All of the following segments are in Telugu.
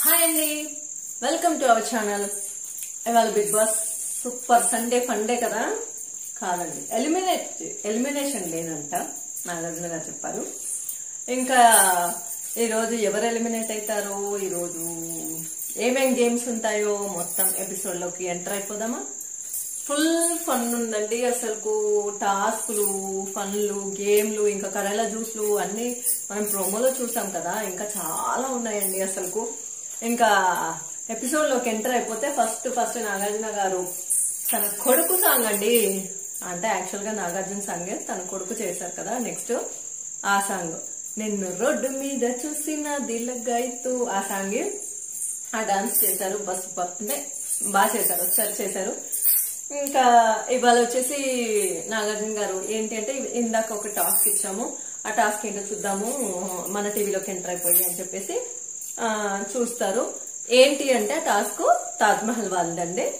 హాయ్ అండి. వెల్కమ్ టు అవర్ ఛానల్ ఇవాళ big boss super Sunday funday కదా? కాదండి. ఎలిమినేట్ ఎలిమినేషన్ లేనంట నాగార్జున గారు చెప్పారు. ఇంకా ఈరోజు ఎవరు ఎలిమినేట్ అవుతారో ఈరోజు ఏమేం గేమ్స్ ఉంటాయో మొత్తం ఎపిసోడ్లోకి ఎంటర్ అయిపోదామా? ఫుల్ ఫన్ ఉందండి. అసలుకు టాస్క్లు ఫన్లు గేమ్లు ఇంకా కరెల జ్యూస్లు అన్ని మనం ప్రోమోలో చూసాం కదా. ఇంకా చాలా ఉన్నాయండి అసలుకు. ఇంకా ఎపిసోడ్లోకి ఎంటర్ అయిపోతే ఫస్ట్ ఫస్ట్ నాగార్జున గారు తన కొడుకు సాంగ్ అండి. అంటే యాక్చువల్గా నాగార్జున సాంగే తన కొడుకు చేశారు కదా. నెక్స్ట్ ఆ సాంగ్ నిన్ను రోడ్డు మీద చూసిన దిలగైతూ ఆ సాంగ్ ఆ డాన్స్ చేశారు బస్ అంటే బాగా చేశారు ఒకసారి చేశారు. ఇంకా ఇవాళ వచ్చేసి నాగార్జున గారు ఏంటి అంటే ఇందాక ఒక టాస్క్ ఇచ్చాము. ఆ టాస్క్ ఏంటో చూద్దాము. మన టీవీలోకి ఎంటర్ అయిపోయి అని చెప్పేసి చూస్తారు. ఏంటి అంటే టాస్క్ తాజ్మహల్ వాళ్ళదండి.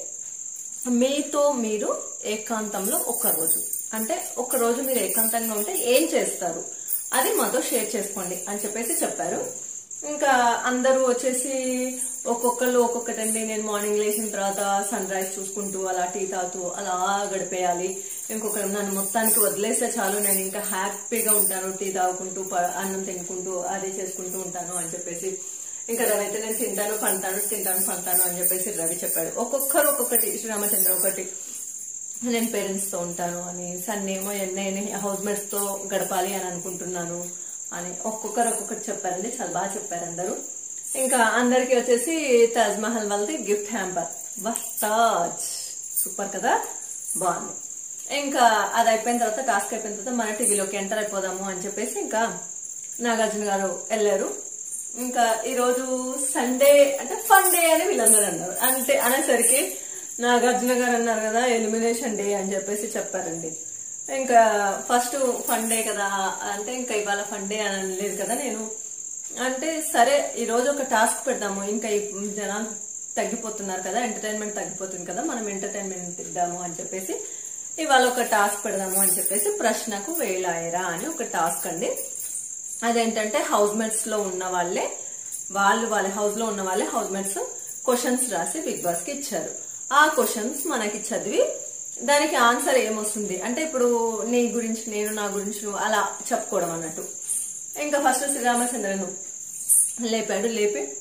మీతో మీరు ఏకాంతంలో ఒక్క రోజు. అంటే ఒక్క రోజు మీరు ఏకాంతంగా ఉంటే ఏం చేస్తారు? అది మాతో షేర్ చేసుకోండి అని చెప్పేసి చెప్పారు. ఇంకా అందరూ వచ్చేసి ఒక్కొక్కళ్ళు ఒక్కొక్కటండి. నేను మార్నింగ్ లేచిన తర్వాత సన్ రైజ్ చూసుకుంటూ అలా టీ తాగుతూ అలా గడిపేయాలి. ఇంకొకరు నన్ను మొత్తానికి వదిలేస్తే చాలు. నేను ఇంకా హ్యాపీగా ఉంటాను. టీ తాగుకుంటూ ప- అన్నం తినుకుంటూ అదే చేసుకుంటూ ఉంటాను అని చెప్పేసి ఇంకా రవి అయితే నేను తింటాను పంటాను తింటాను పంటాను అని చెప్పేసి రవి చెప్పాడు. ఒక్కొక్కరు ఒక్కొక్కటి శ్రీరామచంద్ర ఒకటి. నేను పేరెంట్స్తో ఉంటాను అని సన్నేమో నేను హౌస్ మేట్స్తో గడపాలి అని అనుకుంటున్నాను అని ఒక్కొక్కరు ఒక్కొక్కటి చెప్పారండి చాలా బాగా చెప్పారు అందరూ. ఇంకా అందరికి వచ్చేసి తాజ్ మహల్ వాళ్ళది గిఫ్ట్ హ్యాంపర్. తాజ్ సూపర్ కదా? బాగుంది. ఇంకా అది అయిపోయిన తర్వాత టాస్క్ అయిపోయిన తర్వాత మన టీవీలోకి ఎంటర్ అయిపోదాము అని చెప్పేసి ఇంకా నాగార్జున గారు వెళ్ళారు. ఇంకా ఈరోజు సండే అంటే ఫన్ డే అని వీళ్ళందరూ అన్నారు. అంటే అనేసరికి నాగార్జున గారు అన్నారు కదా ఎలిమినేషన్ డే అని చెప్పేసి చెప్పారండి. ఇంకా ఫస్ట్ ఫన్ డే కదా అంటే ఇంకా ఇవాళ ఫన్ డే అని అనలేదు కదా నేను. అంటే సరే ఈరోజు ఒక టాస్క్ పెడదాము. ఇంకా జనాలు తగ్గిపోతున్నారు కదా ఎంటర్టైన్మెంట్ తగ్గిపోతుంది కదా మనం ఎంటర్టైన్మెంట్ ఇద్దాము అని చెప్పేసి ఇవాళ ఒక టాస్క్ పెడదాము అని చెప్పేసి ప్రశ్నకు వేలాయరా అని ఒక టాస్క్ అండి. అదేంటంటే హౌస్ మేట్స్లో ఉన్న వాళ్ళే వాళ్ళు వాళ్ళ హౌస్లో ఉన్న వాళ్ళే హౌస్ మేట్స్ క్వశ్చన్స్ రాసి బిగ్ బాస్కి ఇచ్చారు. ఆ క్వశ్చన్స్ మనకి చదివి దానికి ఆన్సర్ ఏమొస్తుంది? అంటే ఇప్పుడు నీ గురించి నేను నా గురించి అలా చెప్పుకోవడం అన్నట్టు. ఇంకా ఫస్ట్ శ్రీరామచంద్రను లేపాడు లేపి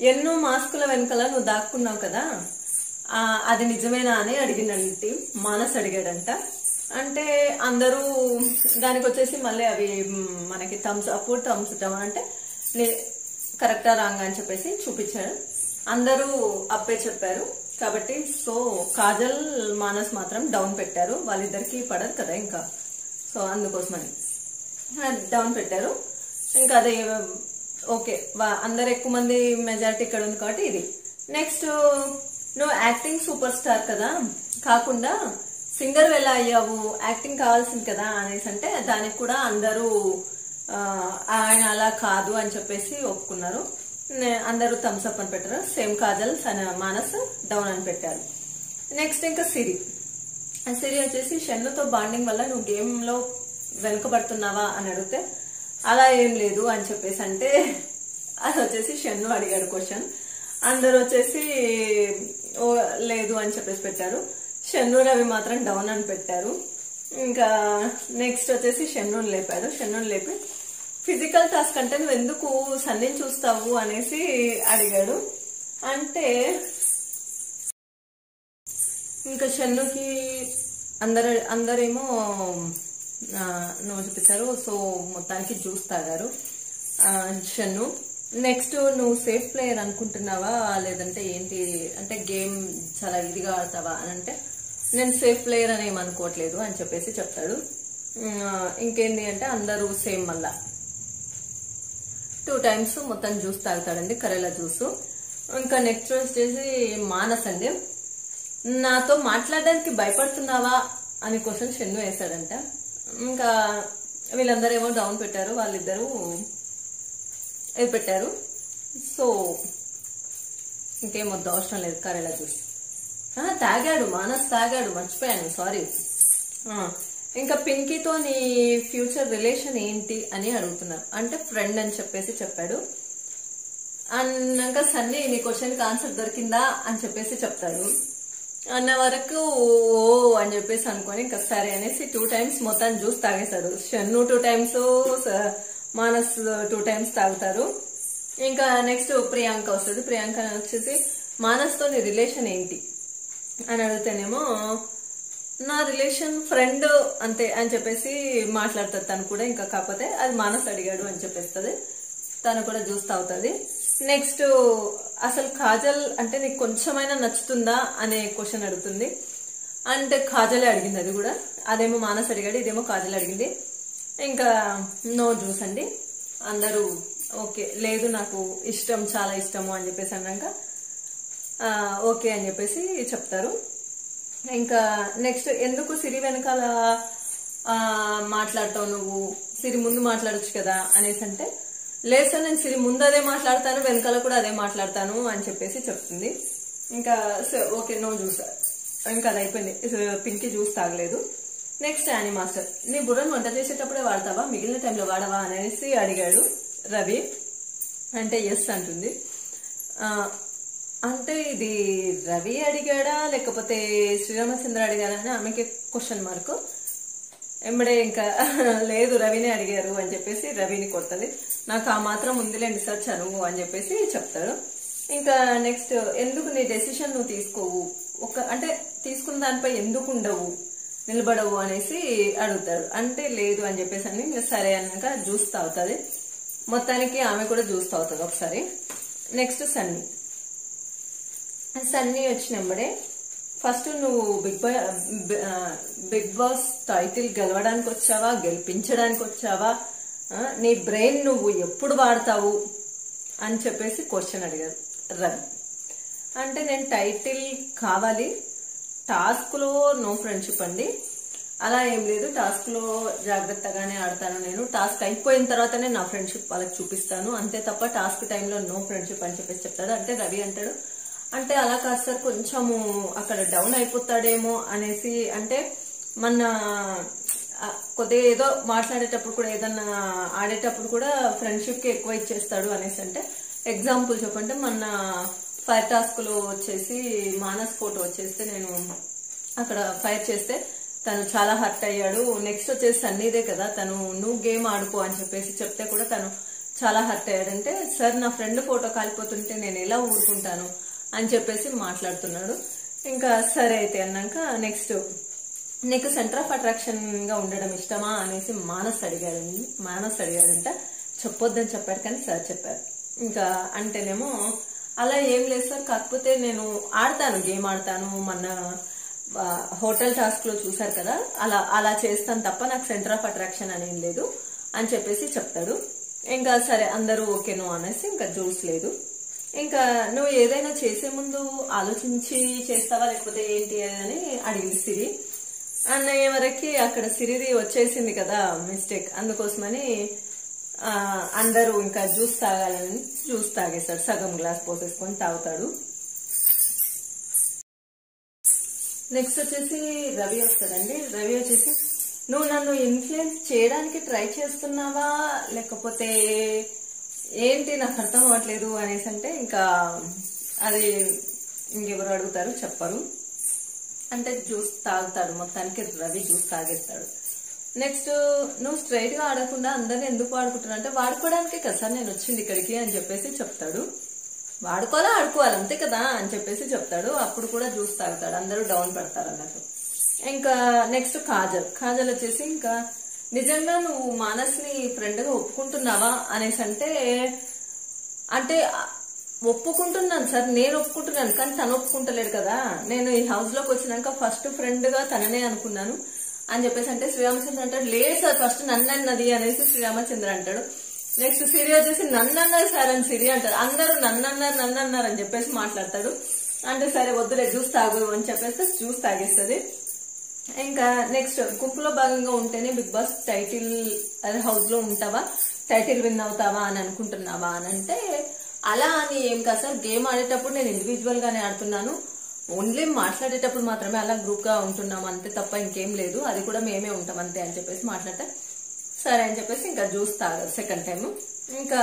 ఎన్నో మాస్కుల వెనకాల నువ్వు దాక్కున్నావు కదా? అది నిజమేనా? అని అడిగినంటి మానస్ అడిగాడంట. అంటే అందరూ దానికి వచ్చేసి మళ్ళీ అవి మనకి థమ్స్ అప్ థమ్స్ డౌన్ అంటే కరెక్టా రాంగ్ అని చెప్పేసి చూపించాడు అందరూ అప్పే చెప్పారు. కాబట్టి సో కాజల్ మానస్ మాత్రం డౌన్ పెట్టారు. వాళ్ళిద్దరికి పడదు కదా ఇంకా. సో అందుకోసమని. డౌన్ పెట్టారు. ఇంకా అదే ఓకే అందరు ఎక్కువ మంది మెజారిటీ ఇక్కడ ఉంది కాబట్టి ఇది. నెక్స్ట్ నువ్వు యాక్టింగ్ సూపర్ స్టార్ కదా. కాకుండా సింగర్ ఎలా అయ్యావు యాక్టింగ్ కావాల్సింది కదా అనేసి అంటే దానికి కూడా అందరూ ఆయన అలా కాదు అని చెప్పేసి ఒప్పుకున్నారు. నే- అందరూ థమ్స్ అప్ అని పెట్టారు. సేమ్ కాజల్ సన- మానస్ డౌన్ అని పెట్టారు. నెక్స్ట్ ఇంకా సిరి. సిరి వచ్చేసి షన్నుతో బాండింగ్ వల్ల నువ్వు గేమ్లో వెనుకబడుతున్నావా అని అడిగితే అలా ఏం లేదు అని చెప్పేసి అంటే అది వచ్చేసి షన్ను అడిగాడు క్వశ్చన్ అందరు వచ్చేసి ఓ లేదు అని చెప్పేసి పెట్టారు. షన్ను రవి మాత్రం డౌన్ అని పెట్టారు. ఇంకా నెక్స్ట్ వచ్చేసి షన్నుని లేపాడు షన్నుని లేపి ఫిజికల్ టాస్క్ అంటే నువ్వు ఎందుకు సన్నిని చూస్తావు అనేసి అడిగాడు. అంటే ఇంకా షన్నుకి అందరు అందరేమో నువ్వు చూపించారు. సో మొత్తానికి జ్యూస్ తాగారు. షన్ను నెక్స్ట్ నువ్వు సేఫ్ ప్లేయర్ అనుకుంటున్నావా? లేదంటే ఏంటి? అంటే గేమ్ చాలా ఇదిగా ఆడతావా అని అంటే నేను సేఫ్ ప్లేయర్ అని ఏమనుకోవట్లేదు అనుకోవట్లేదు అని చెప్పేసి చెప్తాడు. ఇంకేంది ఇంకేంటి అంటే అందరూ సేమ్ మళ్ళా టూ టైమ్స్ మొత్తం జ్యూస్ తాగుతాడండి కరేలా జ్యూస్ ఇంకా నెక్స్ట్ వచ్చేసి మానస్ అండి. నాతో మాట్లాడడానికి భయపడుతున్నావా అని క్వశ్చన్ షెన్ను వేశాడంట. ఇంకా వీళ్ళందరూ ఏమో డౌన్ పెట్టారు వాళ్ళిద్దరూ ఇది పెట్టారు సో ఇంకేం వద్దు అవసరం లేదు కరేలా జ్యూస్ తాగాడు మానస్ తాగాడు మర్చిపోయాను సారీ ఇంకా పింకీతో నీ ఫ్యూచర్ రిలేషన్ ఏంటి అని అడుగుతున్నారు అంటే ఫ్రెండ్ అని చెప్పేసి చెప్పాడు. అన్నాక సన్నీ నీ క్వశ్చన్కి ఆన్సర్ దొరికిందా అని చెప్పేసి చెప్తాడు. అన్న వరకు ఓ అని చెప్పేసి అనుకొని ఇంకా సరే అనేసి టూ టైమ్స్ మొత్తం juice తాగేశాడు. Shannu two times Maanas two times తాగుతారు. ఇంకా నెక్స్ట్ ప్రియాంక వస్తుంది. ప్రియాంక వచ్చేసి మానస్తో నీ రిలేషన్ ఏంటి? అని అడిగితేనేమో నా రిలేషన్ ఫ్రెండ్ అంతే అని చెప్పేసి మాట్లాడుతుంది తను కూడా. ఇంకా కాకపోతే అది మానస్ అడిగాడు అని చెప్పేస్తుంది. తను కూడా చూస్తూ అవుతుంది నెక్స్ట్ అసలు కాజల్ అంటే నీకు కొంచెమైనా నచ్చుతుందా? అనే క్వశ్చన్ అడుగుతుంది. అంటే కాజలే అడిగింది అది కూడా. అదేమో మానస్ అడిగాడు ఇదేమో కాజల్ అడిగింది. ఇంకా నో జ్యూస్ అండి. అందరూ ఓకే లేదు నాకు ఇష్టం చాలా ఇష్టము అని చెప్పేసి అన్నాక ఓకే అని చెప్పేసి చెప్తారు. ఇంకా నెక్స్ట్ ఎందుకు సిరి వెనకాల మాట్లాడతావు నువ్వు? సిరి ముందు మాట్లాడొచ్చు కదా అనేసి అంటే లేదు సార్ నేను సిరి ముందు అదే మాట్లాడతాను వెనకాల కూడా అదే మాట్లాడతాను అని చెప్పేసి చెప్తుంది. ఇంకా ఓకే నో చూసా ఇంకా అది అయిపోయింది. పింకి జ్యూస్ తాగలేదు. నెక్స్ట్ యానీ మాస్టర్ నీ బుర్రను వంట చేసేటప్పుడే వాడతావా? మిగిలిన టైంలో వాడవా? అనేసి అడిగాడు రవి. అంటే ఎస్ అంటుంది. అంటే ఇది రవి అడిగాడా? లేకపోతే శ్రీరామచంద్ర అడిగాడా అని ఆమెకి క్వశ్చన్ మార్క్ ఎంబడే ఇంకా లేదు రవిని అడిగారు అని చెప్పేసి రవిని కొడుతుంది. నాకు ఆ మాత్రం ఉందిలేండి సార్ చనువు అని చెప్పేసి చెప్తాడు ఇంకా నెక్స్ట్ ఎందుకు నీ డెసిషన్ నువ్వు తీసుకోవు? ఒక అంటే తీసుకున్న దానిపై ఎందుకు ఉండవు? నిలబడవు అనేసి అడుగుతాడు అంటే లేదు అని చెప్పేసి అని సరే అన్నాక జ్యూస్ తాగుతుంది. మొత్తానికి ఆమె కూడా జ్యూస్ తాగుతుంది ఒకసారి. నెక్స్ట్ సన్నీ సన్నీ వచ్చినప్పుడే ఫస్ట్ నువ్వు big boy big boss title గెలవడానికి వచ్చావా? గెలిపించడానికి వచ్చావా? నీ బ్రెయిన్ నువ్వు ఎప్పుడు వాడతావు? అని చెప్పేసి క్వశ్చన్ అడిగారు. రవి. అంటే నేను టైటిల్ కావాలి. టాస్క్లో నో ఫ్రెండ్షిప్ అండి. అలా ఏం లేదు. టాస్క్లో జాగ్రత్తగానే ఆడతాను నేను. టాస్క్ అయిపోయిన తర్వాతనే నా ఫ్రెండ్షిప్ వాళ్ళకి చూపిస్తాను. అంతే తప్ప టాస్క్ టైంలో నో ఫ్రెండ్షిప్ అని చెప్పేసి చెప్తాడు. అంటే రవి అంటాడు అంటే అలా కాదు సార్ కొంచెము అక్కడ డౌన్ అయిపోతాడేమో అనేసి అంటే మన కొద్దిగా ఏదో మాట్లాడేటప్పుడు కూడా ఏదన్నా ఆడేటప్పుడు కూడా ఫ్రెండ్షిప్కి ఎక్కువ ఇచ్చేస్తాడు అనేసి అంటే ఎగ్జాంపుల్ చెప్పంటే మన ఫైర్ టాస్క్లో వచ్చేసి మానస్ ఫోటో వచ్చేస్తే నేను అక్కడ ఫైర్ చేస్తే తను చాలా హర్ట్ అయ్యాడు. నెక్స్ట్ వచ్చేసి సన్నీదే కదా తను నువ్వు గేమ్ ఆడుకో అని చెప్పేసి చెప్తే కూడా తను చాలా హర్ట్ అయ్యాడంటే సార్ నా ఫ్రెండ్ ఫోటో కాలిపోతుంటే నేను ఎలా ఊరుకుంటాను? అని చెప్పేసి మాట్లాడుతున్నాడు. ఇంకా సరే అయితే అన్నాక నెక్స్ట్ నీకు సెంటర్ ఆఫ్ అట్రాక్షన్గా ఉండడం ఇష్టమా అనేసి మానస్ అడిగాడు మానస్ అడిగాడంట చెప్పొద్దని చెప్పాడు కానీ సార్ చెప్పారు. ఇంకా అంటేనేమో అలా ఏం లేదు సార్ కాకపోతే నేను ఆడతాను గేమ్ ఆడతాను. మన హోటల్ టాస్క్లో చూసారు కదా అలా అలా చేస్తాను తప్ప నాకు సెంటర్ ఆఫ్ అట్రాక్షన్ అనేం లేదు అని చెప్పేసి చెప్తాడు. ఇంకా సరే అందరూ ఓకేనో అనేసి ఇంకా జోస్ లేదు. ఇంకా నువ్వు ఏదైనా చేసే ముందు ఆలోచించి చేస్తావా? లేకపోతే ఏంటి అని అడిగింది సిరి. అన్నయ్య వరకు అక్కడ సిరిది వచ్చేసింది కదా మిస్టేక్. అందుకోసమని అందరూ ఇంకా జ్యూస్ తాగాలని జ్యూస్ తాగేస్తాడు సగం గ్లాస్ పోసేసుకొని తాగుతాడు. నెక్స్ట్ వచ్చేసి రవి వస్తాడండి. రవి వచ్చేసి నువ్వు నన్ను ఇన్ఫ్లుయెన్స్ చేయడానికి ట్రై చేస్తున్నావా? లేకపోతే ఏంటి నాకు అర్థం అవ్వట్లేదు అనేసి అంటే ఇంకా అది ఇంకెవరు అడుగుతారు? చెప్పరు. అంటే జ్యూస్ తాగుతాడు. మొత్తానికి రవి జ్యూస్ తాగేస్తాడు. నెక్స్ట్ నువ్వు స్ట్రైట్గా ఆడకుండా అందరిని ఎందుకు వాడుకుంటున్నా అంటే వాడుకోవడానికే కదా సార్ నేను వచ్చింది ఇక్కడికి అని చెప్పేసి చెప్తాడు. వాడుకోవాలా? ఆడుకోవాలి. అంతే కదా అని చెప్పేసి చెప్తాడు. అప్పుడు కూడా జ్యూస్ తాగుతాడు. అందరూ డౌన్ పడతారు అన్నట్టు. ఇంకా నెక్స్ట్ కాజల్. కాజల్ వచ్చేసి ఇంకా నిజంగా నువ్వు మానస్ని ఫ్రెండ్గా ఒప్పుకుంటున్నావా అనేసి అంటే అంటే ఒప్పుకుంటున్నాను సార్ నేను ఒప్పుకుంటున్నాను కానీ తను ఒప్పుకుంటలేడు కదా. నేను ఈ హౌస్లోకి వచ్చినాక ఫస్ట్ ఫ్రెండ్గా తననే అనుకున్నాను అని చెప్పేసి అంటే శ్రీరామచంద్ర అంటాడు లేదు సార్ ఫస్ట్ నన్ను అన్నది అనేసి శ్రీరామచంద్ర అంటాడు. నెక్స్ట్ సిరి వచ్చేసి నన్ను అన్నారు సార్ అని సిరి అంటారు. అందరూ నన్ను అన్నారు నన్ను అన్నారు అని చెప్పేసి మాట్లాడతాడు. అంటే సరే వద్దులే జ్యూస్ తాగు అని చెప్పేసి జ్యూస్ తాగేస్తుంది. ఇంకా నెక్స్ట్ గుంపులో భాగంగా ఉంటేనే బిగ్ బాస్ టైటిల్ అదే హౌస్లో ఉంటావా? టైటిల్ విన్ అవుతావా అని అనుకుంటున్నావా అని అంటే అలా అని ఏం కాదు సార్. గేమ్ ఆడేటప్పుడు నేను ఇండివిజువల్ గానే ఆడుతున్నాను. ఓన్లీ మాట్లాడేటప్పుడు మాత్రమే అలా గ్రూప్గా ఉంటున్నాం. అంతే తప్ప ఇంకేం లేదు. అది కూడా మేమే ఉంటాం అంతే అని చెప్పేసి మాట్లాడితే. సరే అని చెప్పేసి ఇంకా జ్యూస్ తాగారు సెకండ్ టైం ఇంకా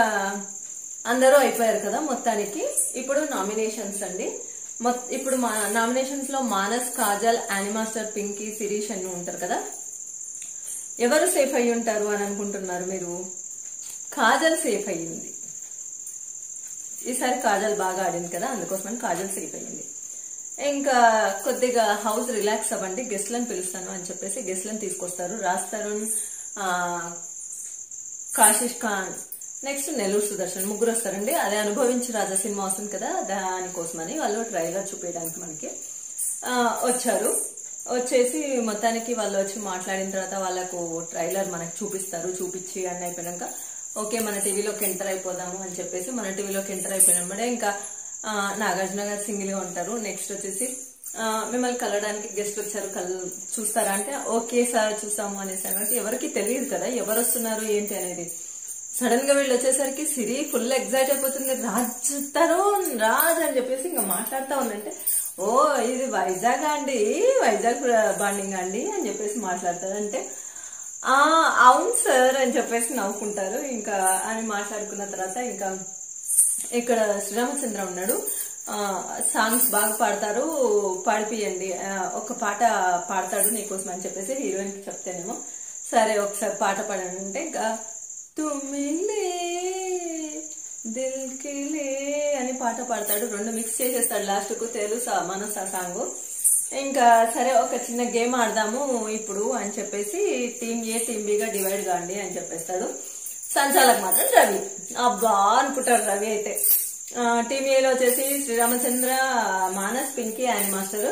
అందరూ అయిపోయారు కదా మొత్తానికి. ఇప్పుడు నామినేషన్స్ అండి. ఇప్పుడు మా నామినేషన్స్లో మానస్ కాజల్ యానిమాస్టర్ పింకీ శిరీష్ అని ఉంటారు కదా? ఎవరు సేఫ్ అయి ఉంటారు అని అనుకుంటున్నారు మీరు? కాజల్ సేఫ్ అయ్యింది. ఈసారి కాజల్ బాగా ఆడింది కదా అందుకోసమని కాజల్ సేఫ్ అయ్యింది. ఇంకా కొద్దిగా హౌస్ రిలాక్స్ అవ్వండి గెస్ట్లను పిలుస్తాను అని చెప్పేసి గెస్ట్లను తీసుకొస్తారు. రాజ్ తరుణ్ కాశిష్ ఖాన్ నెక్స్ట్ నెల్లూరు సుదర్శన్ ముగ్గురు వస్తారండి. అదే అనుభవించి రాజా సినిమా వస్తుంది కదా దానికోసమని వాళ్ళు ట్రైలర్ చూపించడానికి మనకి వచ్చారు. వచ్చేసి మొత్తానికి వాళ్ళు వచ్చి మాట్లాడిన తర్వాత వాళ్ళకు ట్రైలర్ మనకు చూపిస్తారు చూపించి అన్ని అయిపోయాక ఓకే మన టీవీలోకి ఎంటర్ అయిపోదాము అని చెప్పేసి మన టీవీలోకి ఎంటర్ అయిపోయినప్పుడే ఇంకా నాగార్జున గారు సింగిల్గా ఉంటారు. నెక్స్ట్ వచ్చేసి మిమ్మల్ని కలవడానికి గెస్ట్ వచ్చారు కల్ చూస్తారా అంటే ఓకే సార్ చూసాము అనేసి ఎవరికి తెలియదు కదా ఎవరు వస్తున్నారు ఏంటి అనేది. సడన్గా వీళ్ళు వచ్చేసరికి సిరి ఫుల్ ఎగ్జైట్ అయిపోతుంది. రాజు తరుణ్ రాజ్ అని చెప్పేసి ఇంకా మాట్లాడుతా ఉందంటే ఓ ఇది వైజాగ్ అండి వైజాగ్ బాండింగ్ అండి అని చెప్పేసి మాట్లాడతారు అంటే ఆ అవును సార్ అని చెప్పేసి నవ్వుకుంటారు. ఇంకా అని మాట్లాడుకున్న తర్వాత ఇంకా ఇక్కడ శ్రీరామచంద్ర ఉన్నాడు. సాంగ్స్ బాగా పాడతారు. పాడిపియండి ఒక పాట పాడతాడు నీకోసం అని చెప్పేసి హీరోయిన్ చెప్తేనేమో సరే ఒకసారి పాట పాడానంటే అంటే ఇంకా తుమిలే దిల్ కిలే అని పాట పాడతాడు. రెండు మిక్స్ చేసేస్తాడు లాస్ట్కు తెలుసా మనస సాంగ్. ఇంకా సరే ఒక చిన్న గేమ్ ఆడదాము ఇప్పుడు అని చెప్పేసి టీమ్ ఏ టీమ్ బిగా డివైడ్ కాండి అని చెప్పేస్తాడు. సంచాలక్ మాత్రం రవి. అబ్బా అనుకుంటారు రవి అయితే. టీమ్ ఏలో వచ్చేసి శ్రీరామచంద్ర మానస్ పింకీ ఆయన మాస్టర్.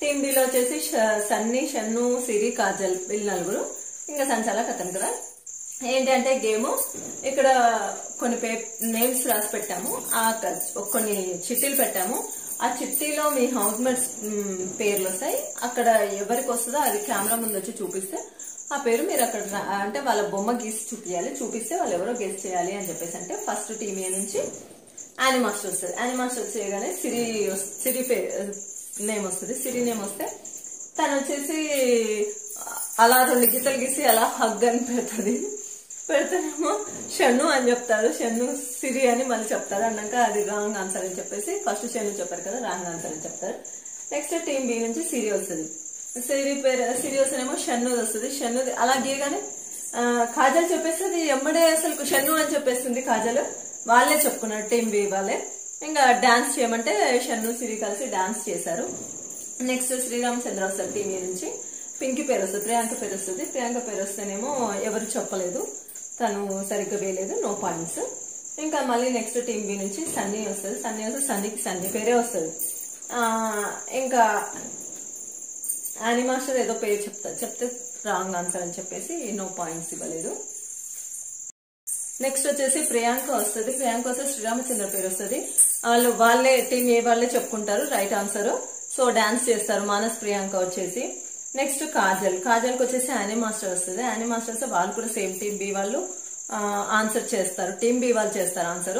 టీమ్ బిలో వచ్చేసి సన్నీ షన్ను సిరి కాజల్ వీళ్ళు నలుగురు. ఇంకా సంచాలక్ అతను కదా. ఏంటంటే గేమ్ ఇక్కడ కొన్ని పే నేమ్స్ రాసి పెట్టాము. ఆ క- కొన్ని చిట్టీలు పెట్టాము. ఆ చిట్టీలో మీ హౌస్ మేట్స్ పేర్లు వస్తాయి. అక్కడ ఎవరికి వస్తుందో అది కెమెరా ముందు వచ్చి చూపిస్తే ఆ పేరు మీరు అక్కడ అంటే వాళ్ళ బొమ్మ గీసి చూపించాలి చూపిస్తే వాళ్ళు ఎవరో గెస్ చేయాలి అని చెప్పేసి అంటే ఫస్ట్ టీమ్ ఏ నుంచి యానిమాస్టర్ వస్తుంది. యానిమాస్టర్ చేయగానే సిరి సిరి పే నేమ్ వస్తుంది. సిరి నేమ్ వస్తే తను వచ్చేసి అలా రెండు గీతలు గీసి అలా హగ్ అని పెడుతుంది. పెడితేనేమో షన్ను అని చెప్తారు షన్ను సిరి అని మళ్ళీ చెప్తారు అన్నాక అది రాంగ్ ఆన్సర్ అని చెప్పేసి ఫస్ట్ షన్ను చెప్పారు కదా రాంగ్ ఆన్సర్ అని చెప్తారు నెక్స్ట్ టీమ్ బి నుంచి సిరి వస్తుంది. సిరి పేరు సిరి వస్తేనేమో షన్నుది వస్తుంది. షన్నుది అలా గీయగానే కాజల్ చెప్పేస్తుంది ఎమ్మడే అసలు షన్ను అని చెప్పేస్తుంది కాజల్. వాళ్ళే చెప్పుకున్నారు టీమ్ బి వాళ్ళే. ఇంకా డాన్స్ చేయమంటే షన్ను సిరి కలిసి డాన్స్ చేశారు. నెక్స్ట్ శ్రీరామచంద్ర వస్తారు టీం నుంచి. పింకి పేరు వస్తుంది ప్రియాంక పేరు వస్తుంది. ప్రియాంక పేరు వస్తేనేమో ఎవరు చెప్పలేదు. తను సరిగ్గా వేయలేదు నో పాయింట్స్ ఇంకా మళ్ళీ నెక్స్ట్ టీం బి నుంచి సన్నీ వస్తుంది. సన్నీ వస్తే సన్నీకి సన్నీ పేరే వస్తుంది. ఇంకా ఇంకా యానిమాస్టర్ ఏదో పేరు చెప్తారు చెప్తే రాంగ్ ఆన్సర్ అని చెప్పేసి నో పాయింట్స్ ఇవ్వలేదు. నెక్స్ట్ వచ్చేసి ప్రియాంక వస్తుంది. ప్రియాంక వస్తే శ్రీరామచంద్ర పేరు వస్తుంది. వాళ్ళు వాళ్ళే టీం ఏ వాళ్ళే చెప్పుకుంటారు రైట్ ఆన్సర్ సో డాన్స్ చేస్తారు. మానస్ ప్రియాంక వచ్చేసి. నెక్స్ట్ కాజల్ కాజల్కి వచ్చేసి యానీ మాస్టర్ వస్తుంది. యానీ మాస్టర్ వస్తే వాళ్ళు కూడా సేమ్ టీమ్ బి వాళ్ళు ఆన్సర్ చేస్తారు. టీం బి వాళ్ళు చేస్తారు ఆన్సర్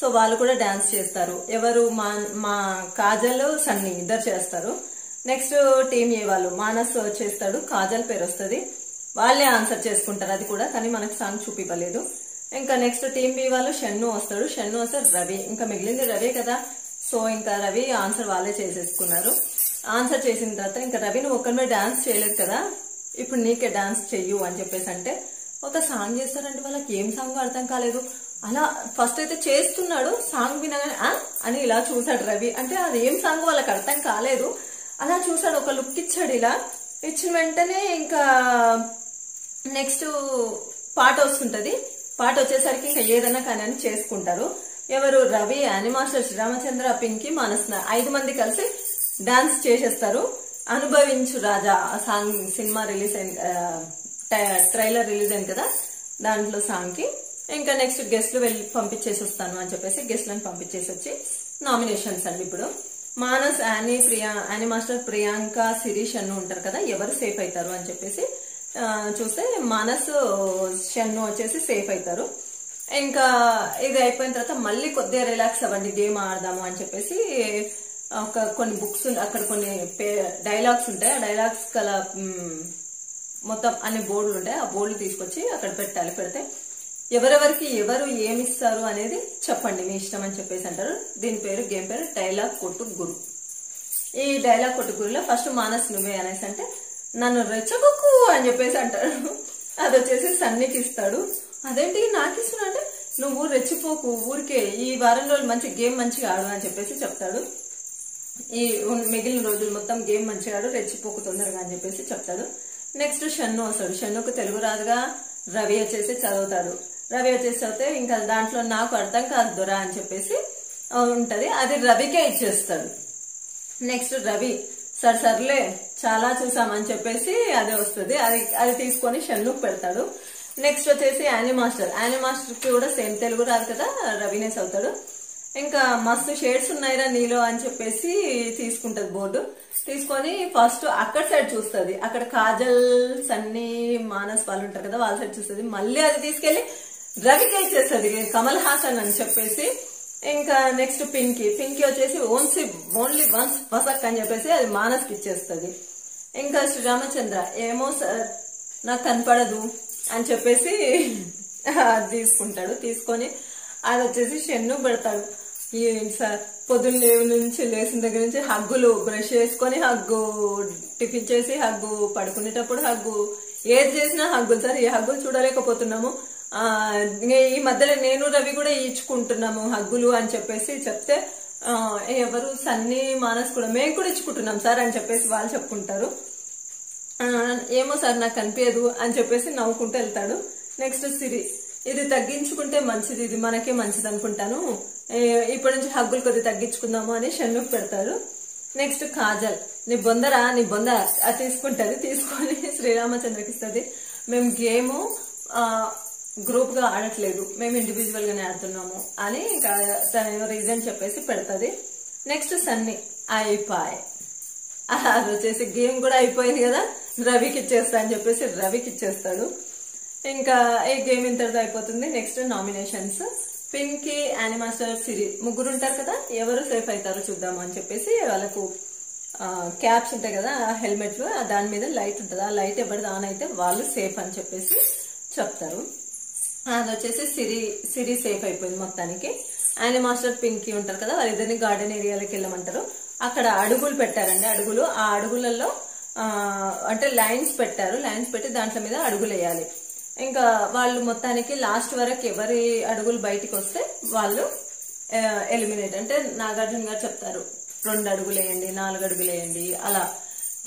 సో వాళ్ళు కూడా డాన్స్ చేస్తారు. ఎవరు? మా మా కాజల్ సన్నీ ఇద్దరు చేస్తారు. నెక్స్ట్ టీం ఏ వాళ్ళు మానస్ చేస్తాడు. కాజల్ పేరు వస్తుంది. వాళ్ళే ఆన్సర్ చేసుకుంటారు. అది కూడా కానీ మనకు సాంగ్ చూపివ్వలేదు. ఇంకా నెక్స్ట్ టీం బి వాళ్ళు షన్ను వస్తాడు. షన్ను వస్తే రవి. ఇంకా మిగిలింది రవి కదా. సో ఇంకా రవి ఆన్సర్ వాళ్ళే చేసేసుకున్నారు. ఆన్సర్ చేసిన తర్వాత ఇంకా రవి నువ్వు ఒక్కరి డాన్స్ చేయలేదు కదా? ఇప్పుడు నీకే డాన్స్ చెయ్యు అని చెప్పేసి అంటే ఒక సాంగ్ చేస్తారంటే వాళ్ళకి ఏం సాంగ్ అర్థం కాలేదు? అలా ఫస్ట్ అయితే చేస్తున్నాడు సాంగ్ వినగానే అని ఇలా చూసాడు రవి. అంటే అది ఏం సాంగ్ వాళ్ళకి అర్థం కాలేదు. అలా చూసాడు ఒక లుక్ ఇచ్చాడు ఇలా. ఇచ్చిన వెంటనే ఇంకా నెక్స్ట్ పాట వస్తుంటది. పాట వచ్చేసరికి ఇంకా ఏదైనా కానీ అని చేసుకుంటారు. ఎవరు? రవి యానిమాస్టర్ శ్రీరామచంద్ర పింకి మనస్న ఐదు మంది కలిసి డాన్స్ చేసేస్తారు. అనుభవించు రాజా ఆ సాంగ్ సినిమా రిలీజ్ అయింది ట్రైలర్ రిలీజ్ అయింది కదా దాంట్లో సాంగ్కి ఇంకా నెక్స్ట్ గెస్ట్లు వెళ్ళి పంపించేసి వస్తాను అని చెప్పేసి గెస్ట్లను పంపించేసి వచ్చి నామినేషన్స్ అండి ఇప్పుడు. మానస్ యానీ ప్రియా యానీ మాస్టర్ ప్రియాంక శిరీష్ అన్ను ఉంటారు కదా ఎవరు సేఫ్ అవుతారు అని చెప్పేసి చూస్తే మానస్ షన్ను వచ్చేసి సేఫ్ అవుతారు ఇంకా ఇది అయిపోయిన తర్వాత మళ్ళీ కొద్దిగా రిలాక్స్ అవ్వండి గేమ్ ఆడదాము అని చెప్పేసి ఒక కొన్ని బుక్స్ అక్కడ కొన్ని డైలాగ్స్ ఉంటాయి. ఆ డైలాగ్స్ గల మొత్తం అన్ని బోర్డులు ఉంటాయి. ఆ బోర్డులు తీసుకొచ్చి అక్కడ పెట్టాలి. పెడితే ఎవరెవరికి ఎవరు ఏమిస్తారు అనేది చెప్పండి. మీ ఇష్టం అని చెప్పేసి అంటారు. దీని పేరు గేమ్ పేరు డైలాగ్ కొట్టు గురు. ఈ డైలాగ్ కొట్టు గురులో ఫస్ట్ మానస్ నువ్వే అనేసి అంటే నన్ను రెచ్చగొక్కు అని చెప్పేసి అంటాడు అది వచ్చేసి సన్నికి ఇస్తాడు. అదేంటి? నాకు ఇస్తున్నా అంటే నువ్వు రెచ్చిపోకు. ఊరికే ఈ వారం రోజులు మంచి గేమ్ మంచిగా ఆడు అని చెప్పేసి చెప్తాడు. ఈ మిగిలిన రోజులు మొత్తం గేమ్ మంచిగా ఆడు రెచ్చిపోకు తొందరగా అని చెప్పేసి చెప్తాడు. నెక్స్ట్ షన్ను వస్తాడు. షన్నుకు తెలుగు రాదుగా రవి వచ్చేసి చదువుతాడు. రవి వచ్చేసి చదివితే ఇంకా దాంట్లో నాకు అర్థం కాదు దొరా అని చెప్పేసి ఉంటుంది ఉంటది. అది రవికే ఇచ్చేస్తాడు. నెక్స్ట్ రవి సర్ సర్లే చాలా చూసామని చెప్పేసి అదే వస్తుంది. అది అది తీసుకొని షన్నుకు పెడతాడు. నెక్స్ట్ వచ్చేసి యానీ మాస్టర్. యానీ మాస్టర్కి కూడా సేమ్ తెలుగు రాదు కదా రవినే చదువుతాడు. ఇంకా మస్తు షేడ్స్ ఉన్నాయిరా నీలో అని చెప్పేసి తీసుకుంటది బోర్డు. తీసుకొని ఫస్ట్ అక్కడ సైడ్ చూస్తుంది. అక్కడ కాజల్ సన్నీ మానస్ వాళ్ళు ఉంటారు కదా వాళ్ళ సైడ్ చూస్తుంది. మళ్ళీ అది తీసుకెళ్ళి రవికి ఇచ్చేస్తుంది కమల్ హాసన్ అని చెప్పేసి. ఇంకా నెక్స్ట్ పింకీ. పింకీ వచ్చేసి ఓన్సీ ఓన్లీ వన్స్ పసక్ అని చెప్పేసి అది మానస్కి ఇచ్చేస్తుంది. ఇంకా శ్రీరామచంద్ర ఏమో సార్ నాకు కనపడదు అని చెప్పేసి అది తీసుకుంటాడు. తీసుకొని అది వచ్చేసి షెన్ను పెడతాడు. ఏంటి సార్ పొద్దున్న లేవు నుంచి లేచిన దగ్గర నుంచి హగ్గులు బ్రష్ చేసుకొని హగ్గు టిఫిన్ చేసి హగ్గు పడుకునేటప్పుడు హగ్గు. ఏది చేసినా హగ్గులు సార్ ఈ హగ్గులు చూడలేకపోతున్నాము. ఈ మధ్యలో నేను రవి కూడా ఇచ్చుకుంటున్నాము హగ్గులు అని చెప్పేసి చెప్తే ఎవరు సన్నీ మానస్ కూడా మేము కూడా ఇచ్చుకుంటున్నాం సార్ అని చెప్పేసి వాళ్ళు చెప్పుకుంటారు. ఏమో సార్ నాకు కనిపించదు అని చెప్పేసి నవ్వుకుంటూ వెళ్తాడు. నెక్స్ట్ సిరి. ఇది తగ్గించుకుంటే మంచిది ఇది మనకే మంచిది అనుకుంటాను. ఇప్పటి నుంచి హగ్గులు కొద్ది తగ్గించుకుందాము అని షన్నుకు పెడతారు. నెక్స్ట్ కాజల్. నీ బొందరా నీ బొంద. అది తీసుకుంటది తీసుకొని శ్రీరామచంద్రకి ఇస్తుంది. మేము గేమ్ గ్రూప్గా ఆడట్లేదు. మేము ఇండివిజువల్ గానే ఆడుతున్నాము అని ఇంకా తన రీజన్ చెప్పేసి పెడతది. నెక్స్ట్ సన్నీ. అయిపోయి. అది వచ్చేసి గేమ్ కూడా అయిపోయింది కదా. రవికి ఇచ్చేస్తా అని చెప్పేసి రవికి ఇచ్చేస్తాడు. ఇంకా ఈ గేమ్ ఇంతటితో అయిపోతుంది. నెక్స్ట్ నామినేషన్స్ పిన్కి యానిమాస్టర్ సిరి ముగ్గురు ఉంటారు కదా? ఎవరు సేఫ్ అవుతారో చూద్దాము అని చెప్పేసి వాళ్ళకు క్యాప్స్ ఉంటాయి కదా హెల్మెట్లు దాని మీద లైట్ ఉంటుంది. ఆ లైట్ ఎవరిది ఆన్ అయితే వాళ్ళు సేఫ్ అని చెప్పేసి చెప్తారు. అది వచ్చేసి సిరి సిరి సేఫ్ అయిపోయింది మొత్తానికి. యానిమాస్టర్ పిన్కి ఉంటారు కదా? వాళ్ళిద్దరిని గార్డెన్ ఏరియాలోకి వెళ్ళమంటారు. అక్కడ అడుగులు పెట్టారండి అడుగులు. ఆ అడుగులలో అంటే లైన్స్ పెట్టారు. లైన్స్ పెట్టి దాంట్లో మీద అడుగులు వేయాలి. ఇంకా వాళ్ళు మొత్తానికి లాస్ట్ వరకు ఎవరి అడుగులు బయటికి వస్తే వాళ్ళు ఎలిమినేట్ అంటే నాగార్జున గారు చెప్తారు రెండు అడుగులు వేయండి నాలుగు అడుగులు వేయండి అలా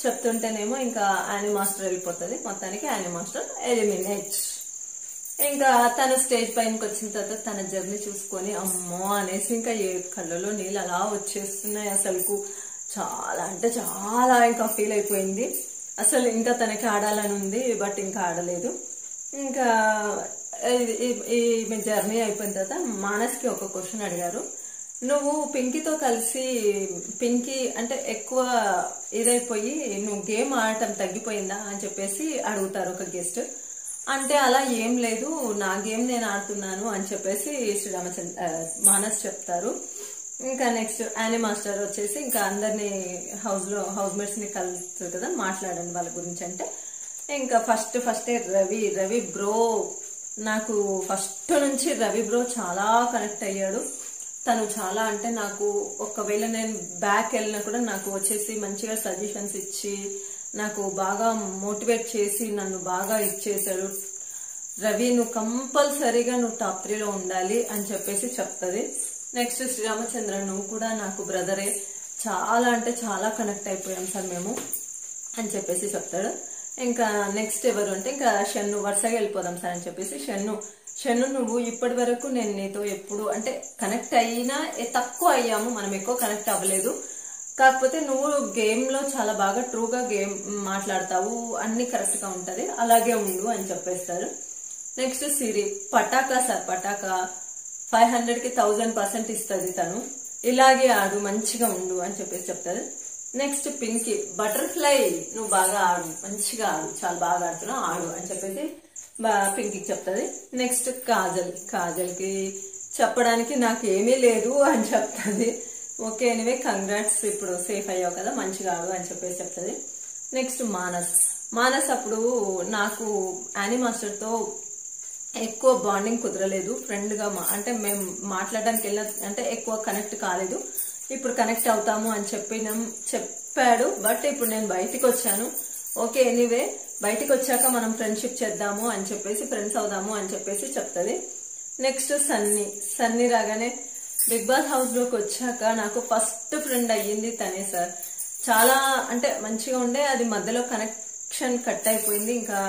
చెప్తుంటేనేమో ఇంకా యానీ మాస్టర్ వెళ్ళిపోతుంది. మొత్తానికి యానీ మాస్టర్ ఎలిమినేట్ ఇంకా తన స్టేజ్ పైనకి వచ్చిన తర్వాత తన జర్నీ చూసుకొని అమ్మో అనేసి ఇంకా ఏ కళ్ళలో నీళ్ళు అలా వచ్చేస్తున్నాయి అసలుకు. చాలా అంటే చాలా ఇంకా ఫీల్ అయిపోయింది. అసలు ఇంకా తనకి ఆడాలని ఉంది బట్ ఇంకా ఆడలేదు. ఇంకా ఈ- మీ జర్నీ అయిపోయిన తర్వాత మానస్కి ఒక క్వశ్చన్ అడిగారు. నువ్వు పింకీతో కలిసి పింకీ అంటే ఎక్కువ ఇదైపోయి నువ్వు గేమ్ ఆడటం తగ్గిపోయిందా అని చెప్పేసి అడుగుతారు ఒక గెస్ట్ అంటే అలా ఏం లేదు నా గేమ్ నేను ఆడుతున్నాను అని చెప్పేసి శ్రీరామచంద్ర మానస్ చెప్తారు. ఇంకా నెక్స్ట్ యానీ మాస్టర్ వచ్చేసి ఇంకా అందరినీ హౌస్లో హౌస్ మేట్స్ని కలుస్తారు కదా మాట్లాడండి వాళ్ళ గురించి అంటే. ఇంకా first first Ravi Ravi bro నాకు ఫస్ట్ నుంచి రవి బ్రో చాలా కనెక్ట్ అయ్యాడు. తను చాలా అంటే నాకు ఒకవేళ నేను బ్యాక్ వెళ్ళినా కూడా నాకు వచ్చేసి మంచిగా సజెషన్స్ ఇచ్చి నాకు బాగా మోటివేట్ చేసి నన్ను బాగా ఇచ్చేసాడు రవి నువ్వు కంపల్సరీగా నువ్వు టాప్ త్రీలో ఉండాలి అని చెప్పేసి చెప్తుంది. నెక్స్ట్ శ్రీరామచంద్ర నువ్వు కూడా నాకు బ్రదరే చాలా అంటే చాలా కనెక్ట్ అయిపోయాం సార్ మేము అని చెప్పేసి చెప్తాడు. ఇంకా నెక్స్ట్ ఎవరు అంటే ఇంకా షన్ను వరుసగా వెళ్ళిపోదాం సార్ అని చెప్పేసి షన్ను. షన్ను నువ్వు ఇప్పటి వరకు నేను నీతో ఎప్పుడు అంటే కనెక్ట్ అయినా ఏ తక్కువ అయ్యాము మనం ఎక్కువ కనెక్ట్ అవ్వలేదు. కాకపోతే నువ్వు గేమ్లో చాలా బాగా ట్రూగా గేమ్ మాట్లాడతావు అన్ని కరెక్ట్గా ఉంటుంది అలాగే ఉండు అని చెప్పేస్తారు. నెక్స్ట్ సిరి పటాకా సార్ పటాకా. ఫైవ్ హండ్రెడ్కి థౌజండ్ పర్సెంట్ ఇస్తుంది తను. ఇలాగే ఆడు మంచిగా ఉండు అని చెప్పేసి చెప్తారు. నెక్స్ట్ పింకీ బటర్ఫ్లై నువ్వు బాగా ఆడు. మంచిగా ఆడు. చాలా బాగా ఆడుతున్నావు. ఆడు అని చెప్పేసి పింకీకి చెప్తుంది. నెక్స్ట్ కాజల్. కాజల్కి చెప్పడానికి నాకు ఏమీ లేదు అని చెప్తుంది. ఓకే ఎనివే కంగ్రాట్స్ ఇప్పుడు సేఫ్ అయ్యావు కదా. మంచిగా ఆడు అని చెప్పేసి చెప్తుంది. నెక్స్ట్ మానస్. మానస్ అప్పుడు నాకు యానీ ఎక్కువ బాండింగ్ కుదరలేదు. ఫ్రెండ్గా మా- అంటే మేము మాట్లాడడానికి వెళ్ళిన అంటే ఎక్కువ కనెక్ట్ కాలేదు. ఇప్పుడు కనెక్ట్ అవుతాము అని చెప్పినాం చెప్పాడు. బట్ ఇప్పుడు నేను బయటికి వచ్చాను ఓకే ఎనీవే బయటికి వచ్చాక మనం ఫ్రెండ్షిప్ చేద్దాము అని చెప్పేసి ఫ్రెండ్స్ అవుదాము అని చెప్పేసి చెప్తుంది. నెక్స్ట్ సన్నీ. సన్నీ రాగానే బిగ్ బాస్ హౌస్లోకి వచ్చాక నాకు ఫస్ట్ ఫ్రెండ్ అయ్యింది తనే సార్ చాలా అంటే మంచిగా ఉండే అది మధ్యలో కనెక్షన్ కట్ అయిపోయింది. ఇంకా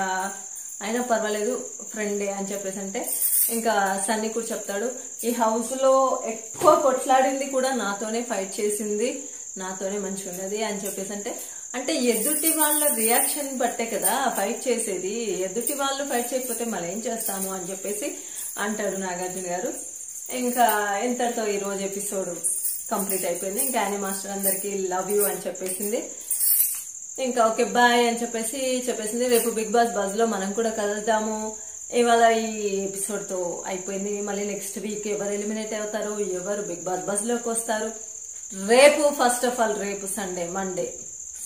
అయినా పర్వాలేదు ఫ్రెండే అని చెప్పేసి అంటే ఇంకా సన్నీ కూడా చెప్తాడు ఈ హౌస్లో ఎక్కువ కొట్లాడింది కూడా నాతోనే ఫైట్ చేసింది నాతోనే మంచిగా ఉన్నది అని చెప్పేసి అంటే అంటే ఎదుటి వాళ్ళ రియాక్షన్ బట్టే కదా ఫైట్ చేసేది. ఎదుటి వాళ్ళు ఫైట్ చేయకపోతే మళ్ళీ ఏం చేస్తాము అని చెప్పేసి అంటాడు నాగార్జున గారు. ఇంకా ఇంతటితో ఈ రోజు ఎపిసోడ్ కంప్లీట్ అయిపోయింది. ఇంకా యానీ మాస్టర్ అందరికి లవ్ యూ అని చెప్పేసింది. ఇంకా ఓకే బాయ్ అని చెప్పేసి చెప్పేసింది. రేపు బిగ్ బాస్ బజ్లో మనం కూడా కలుద్దాము. ఇవాళ ఈ ఎపిసోడ్తో అయిపోయింది. మళ్ళీ నెక్స్ట్ వీక్ ఎవరు ఎలిమినేట్ అవుతారు ఎవరు బిగ్ బాస్ బజ్లోకి వస్తారు. రేపు ఫస్ట్ ఆఫ్ ఆల్ రేపు సండే మండే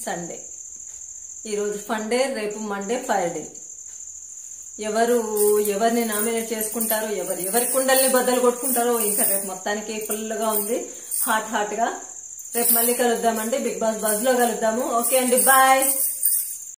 సండే ఈరోజు ఫండే రేపు మండే ఫైవ్ డే ఎవరు ఎవరిని నామినేట్ చేసుకుంటారో ఎవరు ఎవరి కుండల్ని బద్దలు కొట్టుకుంటారో ఇంకా రేపు మొత్తానికి ఫుల్గా ఉంది. హాట్ హాట్గా. రేపు మళ్ళీ కలుద్దామండి. బిగ్ బాస్ బజ్లో కలుద్దాము. ఓకే అండి బాయ్